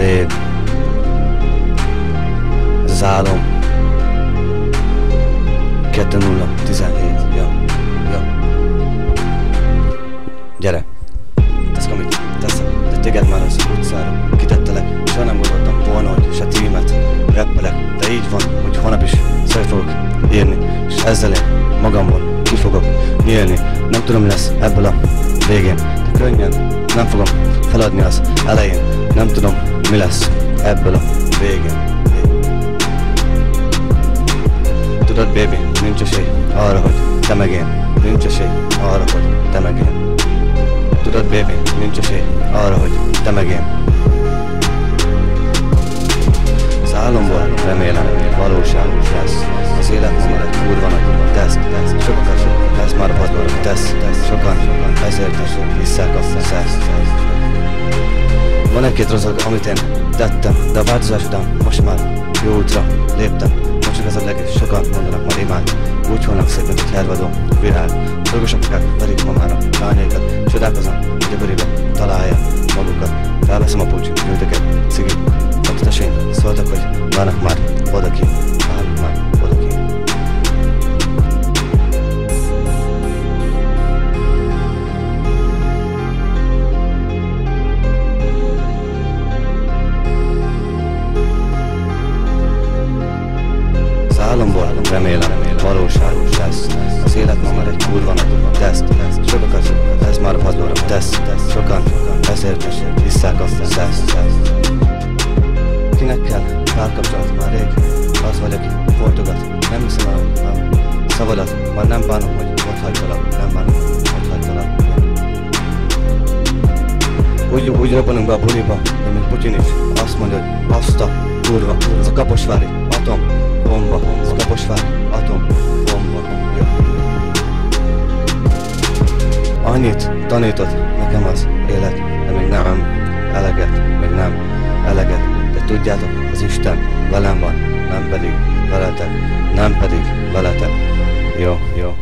de Zálom 2-0-17 ja. ja. Gyere Teszek amit teszek De téged már az utcára Kitettelek Soha nem gondoltam volna, hogy se tímet Rappelek De így van, hogy holnap is Szert fogok írni És ezzel én magamból ki fogok nyílni Nem tudom mi lesz ebből a végén De könnyen nem fogom feladni az elején Nem tudom mi lesz ebből a végén? Tudod baby, nincs esély arra, hogy te meg én. Nincs esély arra, hogy te meg én. Tudod baby, nincs esély arra, hogy te meg én. Az álomból remélem valóság lesz. Az élet ma már egy kurva nagy teszt Sokakat lesz már padlóra tesz Sokan ezért is visszák a szesz Van egy-két rossz amit én tettem De a változás után most már jó útra léptem. Most csak ez a legész, sokan mondanak már imád. Úgy holnak szép, mint egy hervadó virág Dolgos apukák verik ma már a lányaikat. Csodálkozom, hogy a bőribe találják magukat. Felveszem a pulcsit, nyújtok egy cigit. Tetasény szóltak, hogy várnak már álomból remélem valóság lesz. Az élet ma már egy kurva nagy teszt. Sokakat ez már padlóra tesz. Sokan ezért is visszák a szesz Kinek kell párkapcsolat? Már rég Az vagy, aki fordogat Nem hiszem el a szavadat. Már nem bánom, hogy ott hagytalak. Nem bánom, hogy ott hagytalak. Úgy, úgy robbanunk be a buliba, mint Putyin is. Azt mondja, hogy azt a kurva Ez a kaposvári atom Annyit tanított nekem az élet De még nem eleget, még nem eleget. De tudjátok, az Isten velem van Nem pedig veletek, nem pedig veletek. Jó, jó